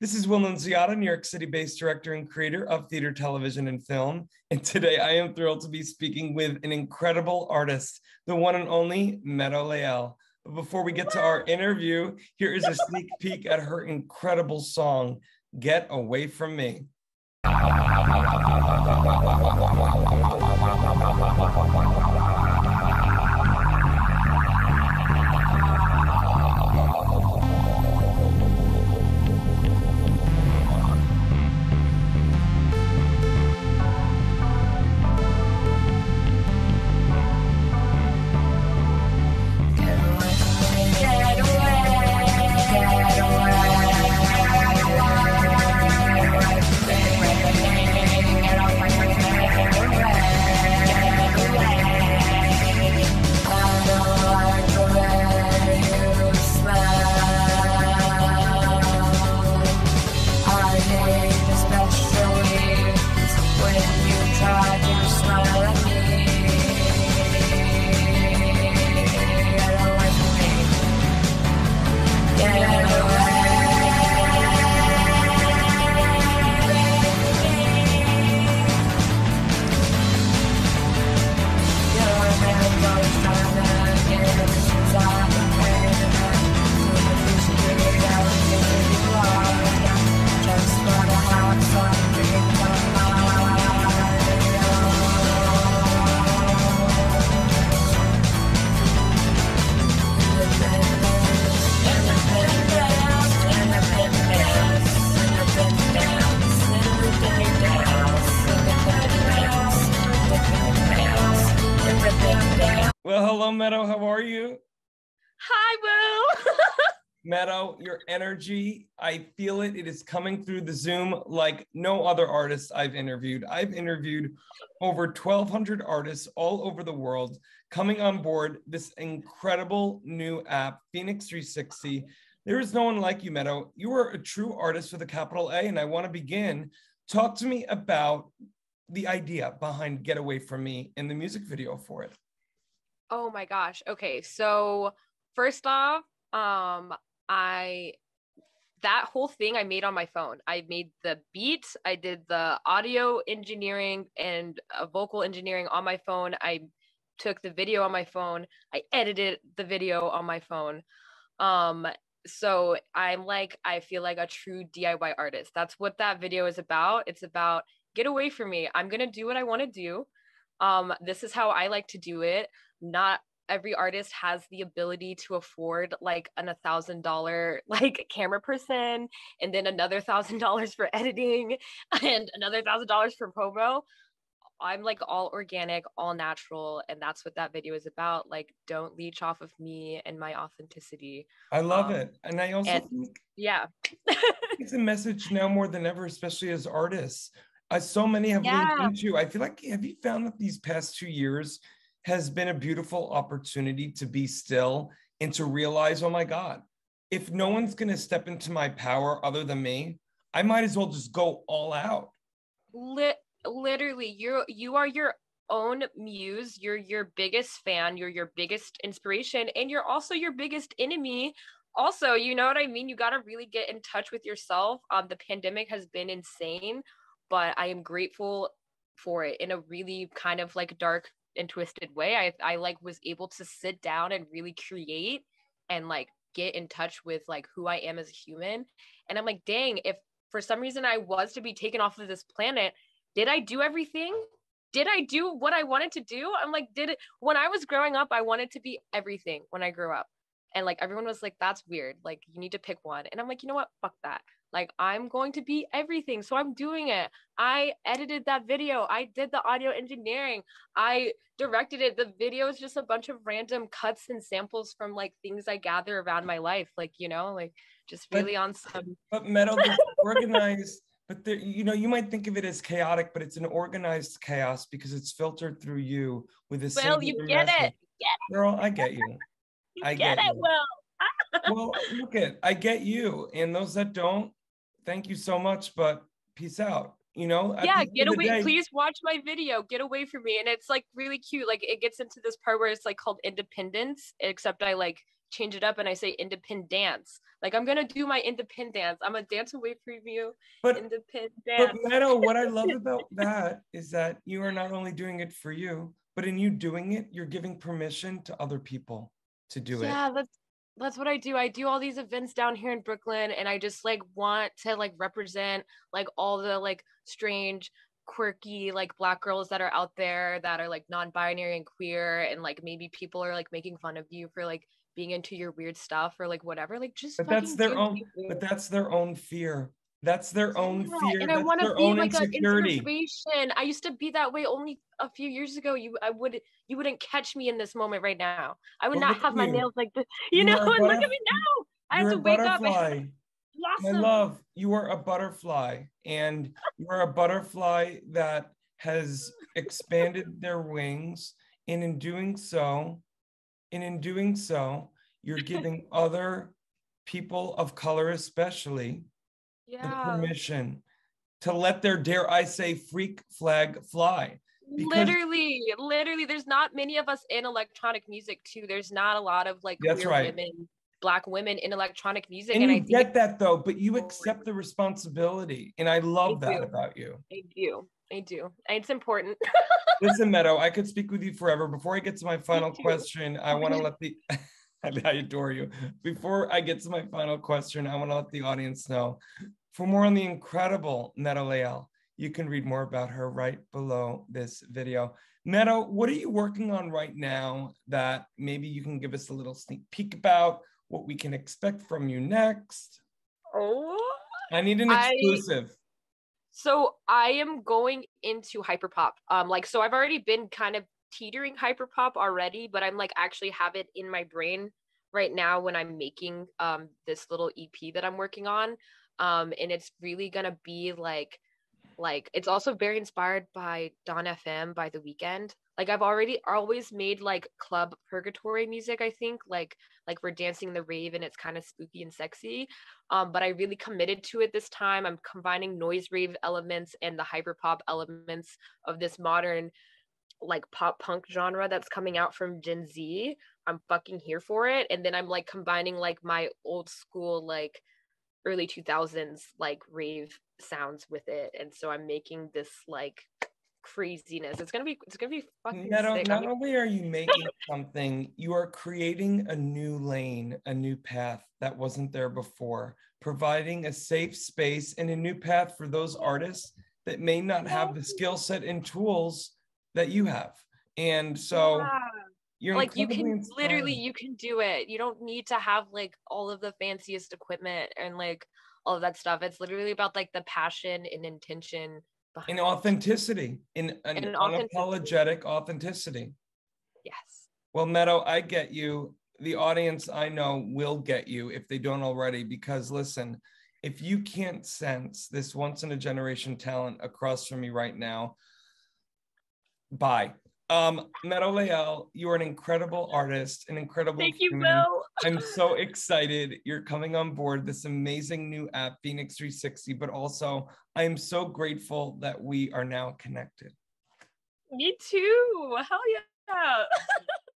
This is Will Nunziata, New York City based director and creator of theater, television, and film. And today I am thrilled to be speaking with an incredible artist, the one and only Meadow Le'Elle. But before we get to our interview, here is a sneak peek at her incredible song, Get Away From Me. Well, hello, Meadow. How are you? Hi, Will. Meadow, your energy, I feel it. It is coming through the Zoom like no other artist I've interviewed. I've interviewed over 1,200 artists all over the world coming on board this incredible new app, FENIX 360. There is no one like you, Meadow. You are a true artist with a capital A, and I want to begin. Talk to me about the idea behind Get Away From Me and the music video for it. Oh my gosh. Okay. So, first off, um I that whole thing I made on my phone. I made the beat, I did the audio engineering and uh, vocal engineering on my phone. I took the video on my phone. I edited the video on my phone. Um so I'm like I feel like a true DIY artist. That's what that video is about. It's about get away from me. I'm going to do what I want to do. Um this is how I like to do it not every artist has the ability to afford like an a thousand dollar like camera person and then another thousand dollars for editing and another thousand dollars for promo. I'm like all organic all natural and that's what that video is about. Like don't leech off of me and my authenticity. I love um, it. And i also and, think yeah. It's a message now more than ever especially as artists uh, so many have yeah. leaned into i feel like have you found that these past two years has been a beautiful opportunity to be still and to realize, oh my God, if no one's going to step into my power other than me, I might as well just go all out. Lit- literally, you're you are your own muse. You're your biggest fan. You're your biggest inspiration, and you're also your biggest enemy. Also, you know what I mean. You got to really get in touch with yourself. Um, the pandemic has been insane, but I am grateful for it in a really kind of like dark and twisted way i i like was able to sit down and really create and like get in touch with like who i am as a human. And i'm like dang if for some reason i was to be taken off of this planet did i do everything? Did i do what i wanted to do? I'm like did it when i was growing up i wanted to be everything when i grew up. And like everyone was like that's weird. Like you need to pick one. And i'm like you know what? Fuck that like i'm going to be everything so i'm doing it. I edited that video. I did the audio engineering. I directed it. The video is just a bunch of random cuts and samples from like things i gather around my life like you know like just really but, on some but metal organized but there, you know you might think of it as chaotic but it's an organized chaos because it's filtered through you with a well you get message. it get it. Girl i get you, you i get, get it you. well well look at i get you and those that don't thank you so much, but peace out. You know? Yeah, get away. Day, please watch my video. Get away from me. And it's like really cute. Like it gets into this part where it's like called independence, except I like change it up and I say independent dance. Like I'm gonna do my independent dance. I'm gonna dance away preview. But independent but. Meadow, what I love about that is that you are not only doing it for you, but in you doing it, you're giving permission to other people to do it. yeah, that's that's what I do. I do all these events down here in Brooklyn and I just like want to like represent like all the like strange quirky like black girls that are out there that are like non-binary and queer and like maybe people are like making fun of you for like being into your weird stuff or like whatever like just But that's their own but that's their own fear. That's their own Yeah, fear. and I want to their be own like an insecurity. inspiration. I used to be that way only a few years ago. You, I would, you wouldn't catch me in this moment right now. I would But not have my you. nails like this, you, You know. are And look at me now. I have to wake up and. My love, you are a butterfly, and you're a butterfly that has expanded their wings. And in doing so, and in doing so, you're giving other people of color, especially, Yeah, permission to let their, dare I say, freak flag fly. because- literally, literally. There's not many of us in electronic music too. There's not a lot of like That's right. women, black women in electronic music, And and, I think get that though, but you accept the responsibility. And I love I that do. about you. I do, I do. It's important. Listen, Meadow, I could speak with you forever. Before I get to my final question, I want to let the I adore you. Before I get to my final question, I want to let the audience know for more on the incredible Meadow Le'Elle, you can read more about her right below this video. Meadow, what are you working on right now that maybe you can give us a little sneak peek about what we can expect from you next? oh. I need an I- exclusive. So I am going into hyperpop. Um, like so I've already been kind of teetering hyperpop already, but I'm like actually have it in my brain right now when I'm making um this little EP that I'm working on. Um, and it's really gonna be like like it's also very inspired by Dawn FM by the Weeknd. Like I've already always made like club purgatory music, I think, like like we're dancing the rave and it's kind of spooky and sexy um, but I really committed to it this time. I'm combining noise rave elements and the hyperpop elements of this modern like pop punk genre that's coming out from Gen Z. I'm fucking here for it. And then I'm like combining like my old school like early 2000s like rave sounds with it. And so I'm making this like craziness. It's gonna be it's gonna be fucking Not, sick. not only are you making something, you are creating a new lane, a new path that wasn't there before, providing a safe space and a new path for those artists that may not have the skill set and tools that you have. And so Yeah. You're like you can incredibly literally you can do it you don't need to have like all of the fanciest equipment and like all of that stuff it's literally about like the passion and intention behind in it. authenticity, in an And authenticity. unapologetic authenticity. yes Well, Meadow, I get you. The audience I know will get you if they don't already, because listen, if you can't sense this once in a generation talent across from me right now, bye. Um, Meadow Le'Elle, you are an incredible artist, an incredible thank you will. I'm so excited you're coming on board this amazing new app, FENIX 360, but also I am so grateful that we are now connected. me too. Hell yeah